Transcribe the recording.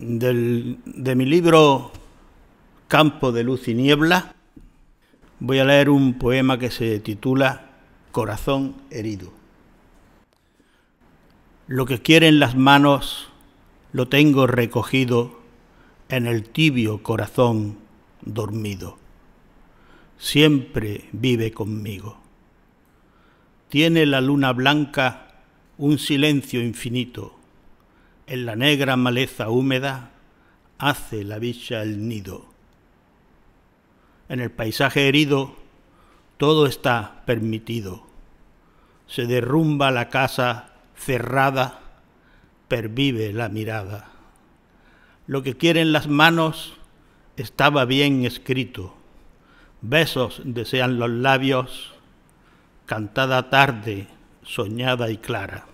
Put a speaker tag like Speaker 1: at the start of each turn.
Speaker 1: de mi libro Campo de Luz y Niebla, voy a leer un poema que se titula Corazón herido. Lo que quieren las manos lo tengo recogido en el tibio corazón dormido. Siempre vive conmigo. Tiene la luna blanca un silencio infinito. En la negra maleza húmeda hace la bicha el nido. En el paisaje herido todo está permitido. Se derrumba la casa cerrada, pervive la mirada. Lo que quieren las manos estaba bien escrito. Besos desean los labios, cantada tarde, soñada y clara.